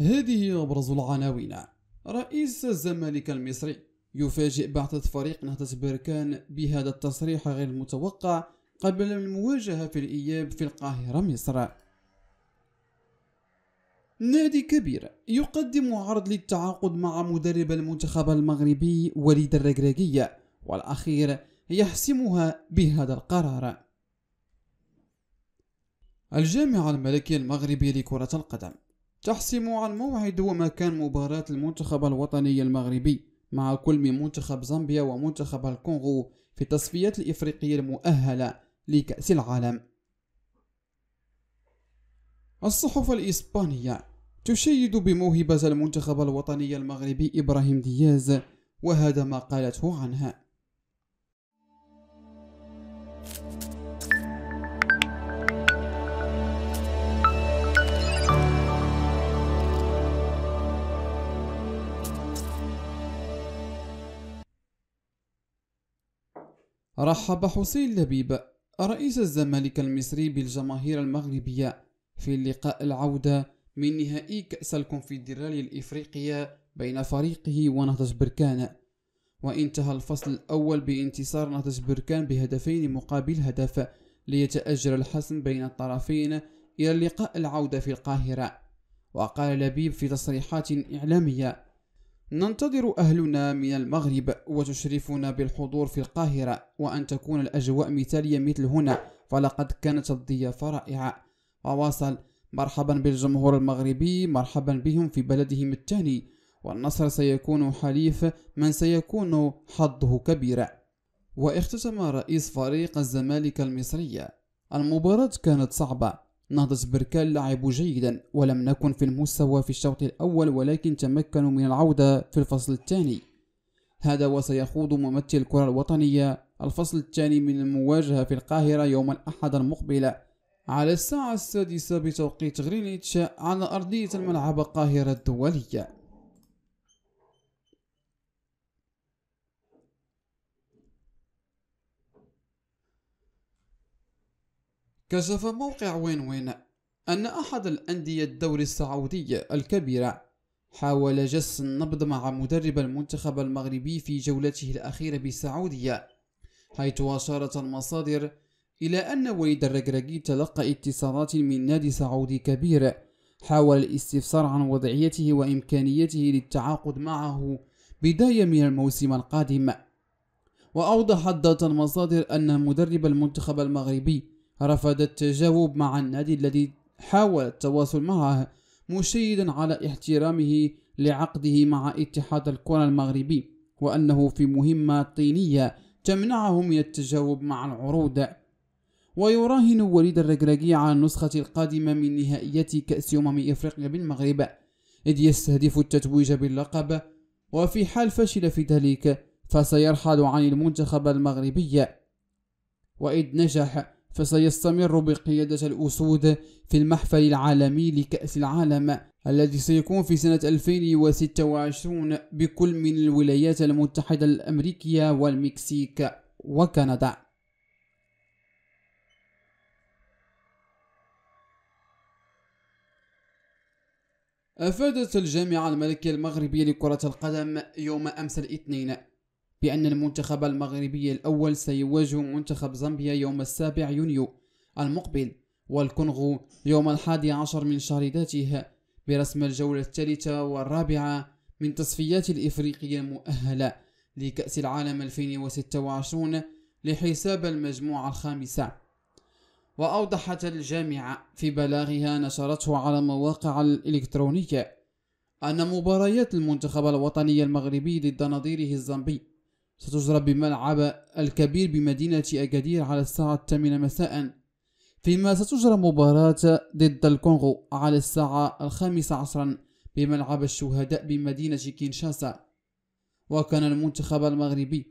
هذه أبرز العناوين. رئيس الزمالك المصري يفاجئ بعثة فريق نهضة بركان بهذا التصريح غير المتوقع قبل المواجهة في الإياب في القاهرة مصر. نادي كبير يقدم عرض للتعاقد مع مدرب المنتخب المغربي وليد الركراكي والأخير يحسمها بهذا القرار. الجامعة الملكية المغربية لكرة القدم. تحسم عن موعد ومكان مباراة المنتخب الوطني المغربي مع كل من منتخب زامبيا ومنتخب الكونغو في التصفيات الإفريقية المؤهلة لكأس العالم. الصحف الإسبانية تشيد بموهبة المنتخب الوطني المغربي إبراهيم دياز وهذا ما قالته عنها. رحب حسين لبيب رئيس الزمالك المصري بالجماهير المغربية في اللقاء العودة من نهائي كأس الكونفدرالية الإفريقية بين فريقه ونهضة بركان. وانتهى الفصل الأول بانتصار نهضة بركان بهدفين مقابل هدف ليتأجل الحسم بين الطرفين إلى اللقاء العودة في القاهرة. وقال لبيب في تصريحات إعلامية ننتظر أهلنا من المغرب وتشرفنا بالحضور في القاهرة وأن تكون الأجواء مثالية مثل هنا فلقد كانت الضيافة رائعة. وواصل مرحبا بالجمهور المغربي مرحبا بهم في بلدهم الثاني. والنصر سيكون حليف من سيكون حظه كبير واختتم رئيس فريق الزمالك المصري المباراة كانت صعبة. نهضة بركان لعبوا جيدا ولم نكن في المستوى في الشوط الأول ولكن تمكنوا من العودة في الفصل الثاني. هذا وسيخوض ممثل الكرة الوطنية. الفصل الثاني من المواجهة في القاهرة يوم الأحد المقبل. على الساعة السادسة بتوقيت غرينتش على أرضية الملعب القاهرة الدولية. كشف موقع وين وين أن أحد الأندية الدوري السعودي الكبيرة حاول جس النبض مع مدرب المنتخب المغربي في جولته الأخيرة بالسعودية حيث أشارت المصادر إلى أن وليد الركراكي تلقى اتصالات من نادي سعودي كبير حاول الاستفسار عن وضعيته وإمكانيته للتعاقد معه بداية من الموسم القادم. وأوضحت ذات المصادر أن مدرب المنتخب المغربي رفض التجاوب مع النادي الذي حاول التواصل معه مشيدا على احترامه لعقده مع اتحاد الكرة المغربي وأنه في مهمة طينية تمنعه من التجاوب مع العروض. ويراهن وليد الركراكي على النسخة القادمة من نهائيات كأس أمم إفريقيا بالمغرب إذ يستهدف التتويج باللقب. وفي حال فشل في ذلك فسيرحل عن المنتخب المغربي. وإذ نجح فسيستمر بقيادة الأسود في المحفل العالمي لكأس العالم الذي سيكون في سنة 2026 بكل من الولايات المتحدة الأمريكية والمكسيك وكندا. أفادت الجامعة الملكية المغربية لكرة القدم يوم أمس الاثنين. بأن المنتخب المغربي الأول سيواجه منتخب زامبيا يوم السابع يونيو المقبل والكونغو يوم الحادي عشر من شهر ذاته برسم الجولة الثالثة والرابعة من تصفيات الإفريقية المؤهلة لكأس العالم 2026 لحساب المجموعة الخامسة. وأوضحت الجامعة في بلاغها نشرته على المواقع الإلكترونية أن مباريات المنتخب الوطني المغربي ضد نظيره الزامبي ستجرى بملعب الكبير بمدينة أكادير على الساعة الثامنة مساء. فيما ستجرى مباراة ضد الكونغو على الساعة الخامسة عصرا بملعب الشهداء بمدينة كينشاسا. وكان المنتخب المغربي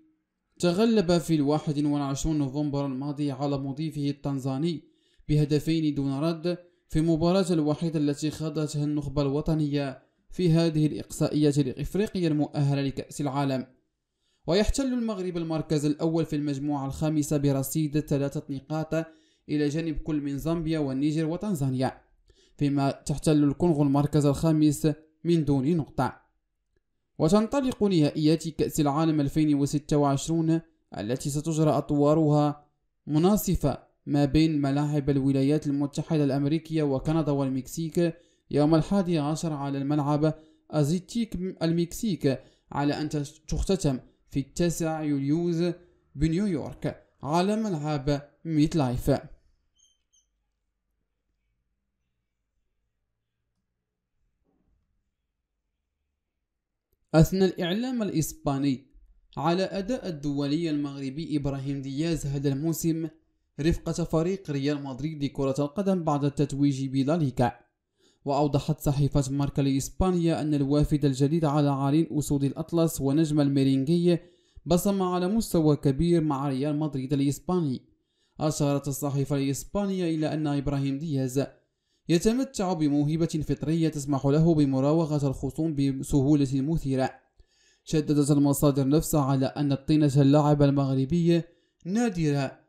تغلب في الواحد والعشرون نوفمبر الماضي على مضيفه التنزاني بهدفين دون رد في المباراة الوحيدة التي خاضتها النخبة الوطنية في هذه الإقصائية الإفريقية المؤهلة لكأس العالم. ويحتل المغرب المركز الأول في المجموعة الخامسة برصيد ثلاثة نقاط إلى جانب كل من زامبيا والنيجر وتنزانيا فيما تحتل الكونغو المركز الخامس من دون نقطة. وتنطلق نهائيات كأس العالم 2026 التي ستجرى أطوارها مناصفة ما بين ملاعب الولايات المتحدة الأمريكية وكندا والمكسيك يوم الحادي عشر على الملعب أزيتيك المكسيك على أن تختتم في التاسع يوليوز بنيويورك على ملعب ميتلايف. أثنى الإعلام الإسباني على أداء الدولي المغربي إبراهيم دياز هذا الموسم رفقة فريق ريال مدريد لكرة القدم بعد التتويج بلاليكا. وأوضحت صحيفة ماركا لإسبانيا أن الوافد الجديد على عرين أسود الأطلس ونجم الميرينجي بصم على مستوى كبير مع ريال مدريد الإسباني. أشارت الصحيفة الإسبانية إلى أن إبراهيم دياز يتمتع بموهبة فطرية تسمح له بمراوغة الخصوم بسهولة مثيرة. شددت المصادر نفسها على أن الطينة اللاعب المغربي نادرة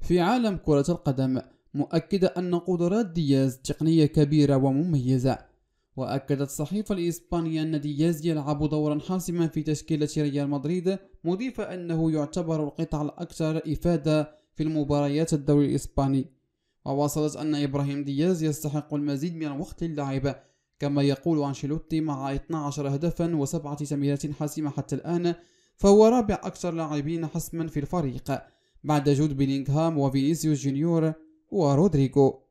في عالم كرة القدم. مؤكدة أن قدرات دياز تقنية كبيرة ومميزة. وأكدت الصحيفة الإسبانية أن دياز يلعب دورا حاسما في تشكيلة ريال مدريد مضيفة أنه يعتبر القطع الأكثر إفادة في المباريات الدوري الإسباني. وواصلت أن إبراهيم دياز يستحق المزيد من الوقت للعب كما يقول أنشيلوتي مع 12 هدفا وسبعة تمريرات حاسمة حتى الآن فهو رابع أكثر لاعبين حسما في الفريق. بعد جود بيلينغهام وفينيسيوس جونيور ورودريغو